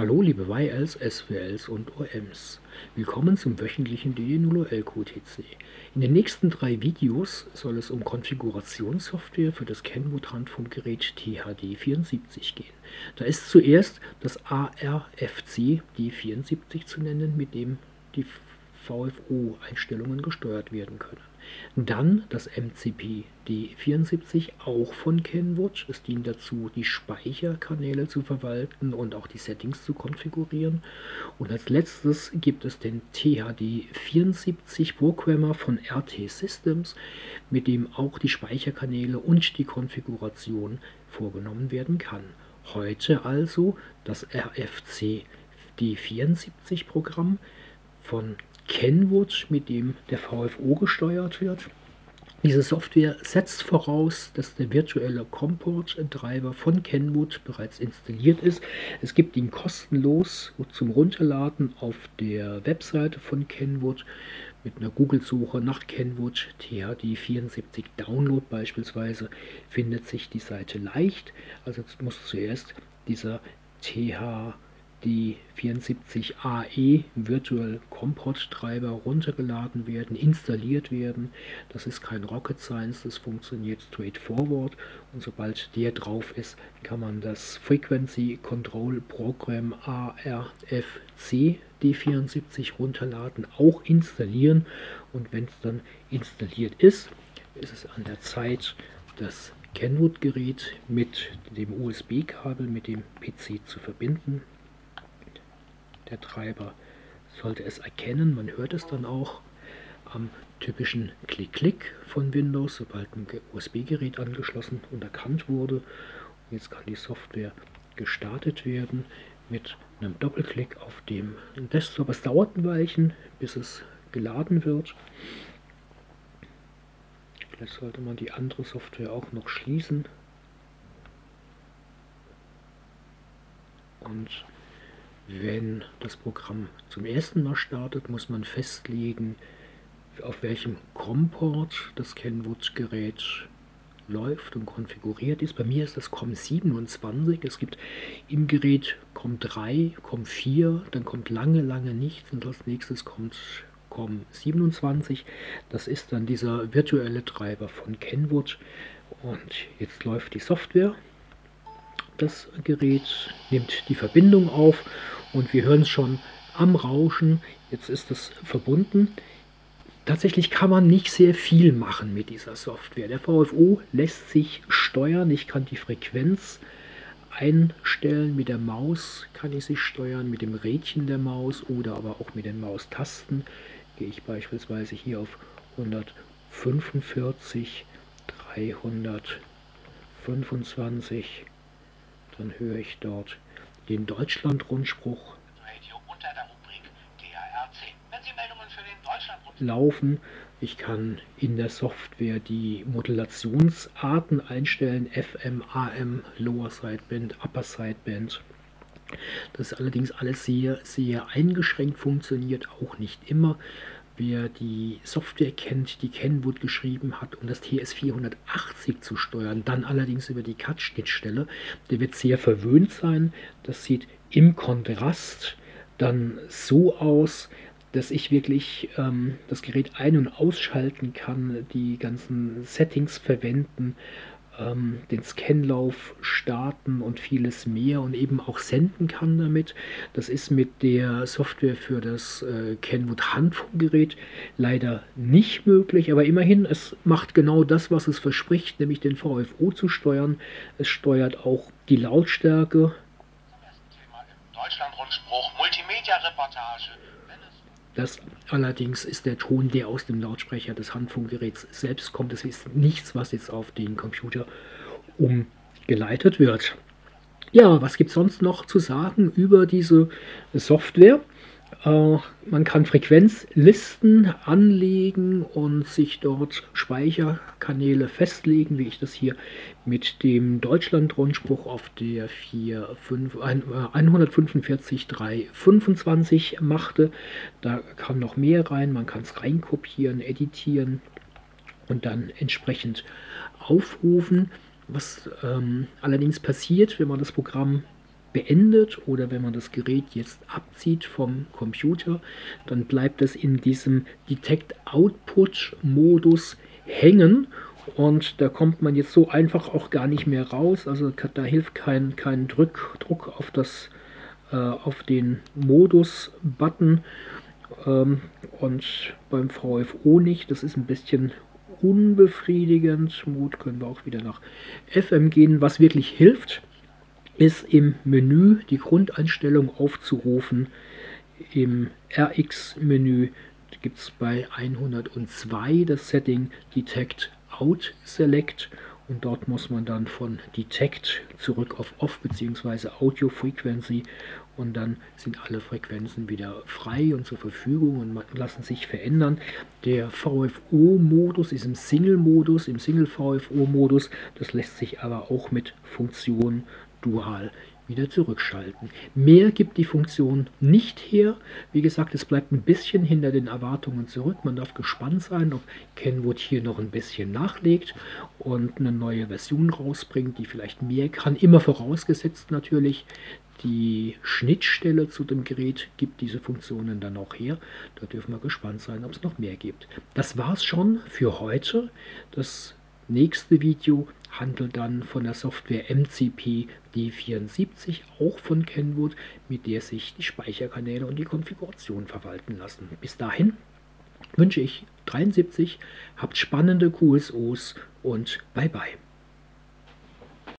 Hallo liebe YLs, SWLs und OMs. Willkommen zum wöchentlichen DE0LQTC. In den nächsten drei Videos soll es um Konfigurationssoftware für das Kenwood Handfunkgerät THD74 gehen. Da ist zuerst das ARFC D74 zu nennen, mit dem die VFO-Einstellungen gesteuert werden können. Dann das MCP D74, auch von Kenwood. Es dient dazu, die Speicherkanäle zu verwalten und auch die Settings zu konfigurieren. Und als letztes gibt es den THD74 Programmer von RT Systems, mit dem auch die Speicherkanäle und die Konfiguration vorgenommen werden kann. Heute also das RFC D74 Programm von Kenwood, mit dem der VFO gesteuert wird. Diese Software setzt voraus, dass der virtuelle Comport-Treiber von Kenwood bereits installiert ist. Es gibt ihn kostenlos zum Runterladen auf der Webseite von Kenwood mit einer Google-Suche nach Kenwood THD74 Download beispielsweise findet sich die Seite leicht. Also muss zuerst dieser THD die 74AE Virtual Comport Treiber runtergeladen werden, installiert werden. Das ist kein Rocket Science, das funktioniert straightforward und sobald der drauf ist, kann man das Frequency Control Program ARFC D74 runterladen, auch installieren. Und wenn es dann installiert ist, ist es an der Zeit, das Kenwood-Gerät mit dem USB-Kabel mit dem PC zu verbinden der Treiber sollte es erkennen. Man hört es dann auch am typischen Klick-Klick von Windows, sobald ein USB-Gerät angeschlossen und erkannt wurde. Jetzt kann die Software gestartet werden mit einem Doppelklick auf dem Desktop. Es dauert ein Weilchen, bis es geladen wird. Vielleicht sollte man die andere Software auch noch schließen. Und wenn das Programm zum ersten Mal startet, muss man festlegen, auf welchem COM-Port das Kenwood-Gerät läuft und konfiguriert ist. Bei mir ist das COM27. Es gibt im Gerät COM3, COM4, dann kommt lange, lange nichts und als nächstes kommt COM27. Das ist dann dieser virtuelle Treiber von Kenwood. Und jetzt läuft die Software. Das Gerät nimmt die Verbindung auf und wir hören es schon am Rauschen. Jetzt ist es verbunden. Tatsächlich kann man nicht sehr viel machen mit dieser Software. Der VFO lässt sich steuern. Ich kann die Frequenz einstellen. Mit der Maus kann ich sie steuern, mit dem Rädchen der Maus oder aber auch mit den Maustasten. Gehe ich beispielsweise hier auf 145, 325, dann höre ich dort den Deutschlandrundspruch laufen. Ich kann in der Software die Modulationsarten einstellen, FM, AM, Lower Sideband, Upper Sideband. Das ist allerdings alles sehr, sehr eingeschränkt funktioniert, auch nicht immer. Wer die Software kennt, die Kenwood geschrieben hat, um das TS480 zu steuern, dann allerdings über die CAD-Schnittstelle, der wird sehr verwöhnt sein. Das sieht im Kontrast dann so aus, dass ich wirklich ähm, das Gerät ein- und ausschalten kann, die ganzen Settings verwenden, ähm, den Scanlauf starten und vieles mehr und eben auch senden kann damit. Das ist mit der Software für das äh, Kenwood Handfunkgerät leider nicht möglich, aber immerhin, es macht genau das, was es verspricht, nämlich den VFO zu steuern. Es steuert auch die Lautstärke. Deutschlandrundspruch, Multimedia-Reportage. Das allerdings ist der Ton, der aus dem Lautsprecher des Handfunkgeräts selbst kommt. Es ist nichts, was jetzt auf den Computer umgeleitet wird. Ja, was gibt es sonst noch zu sagen über diese Software? Äh, man kann Frequenzlisten anlegen und sich dort Speicherkanäle festlegen, wie ich das hier mit dem Deutschlandrundspruch auf der 145.325 äh, machte. Da kann noch mehr rein, man kann es reinkopieren, editieren und dann entsprechend aufrufen. Was ähm, allerdings passiert, wenn man das Programm beendet oder wenn man das Gerät jetzt abzieht vom Computer, dann bleibt es in diesem Detect Output Modus hängen und da kommt man jetzt so einfach auch gar nicht mehr raus. Also da hilft kein, kein Drück, Druck auf, das, äh, auf den Modus-Button ähm, und beim VFO nicht. Das ist ein bisschen unbefriedigend. Mut können wir auch wieder nach FM gehen. Was wirklich hilft, ist im Menü die Grundeinstellung aufzurufen. Im RX-Menü gibt es bei 102 das Setting Detect Out Select und dort muss man dann von Detect zurück auf Off bzw. Audio Frequency und dann sind alle Frequenzen wieder frei und zur Verfügung und lassen sich verändern. Der VFO-Modus ist im Single-Modus, im Single-VFO-Modus. Das lässt sich aber auch mit Funktion Dual wieder zurückschalten. Mehr gibt die Funktion nicht her. Wie gesagt, es bleibt ein bisschen hinter den Erwartungen zurück. Man darf gespannt sein, ob Kenwood hier noch ein bisschen nachlegt und eine neue Version rausbringt, die vielleicht mehr kann. Immer vorausgesetzt natürlich, die Schnittstelle zu dem Gerät gibt diese Funktionen dann auch her. Da dürfen wir gespannt sein, ob es noch mehr gibt. Das war es schon für heute. Das nächste Video handelt dann von der Software MCP D74, auch von Kenwood, mit der sich die Speicherkanäle und die Konfiguration verwalten lassen. Bis dahin wünsche ich 73, habt spannende QSOs und bye bye.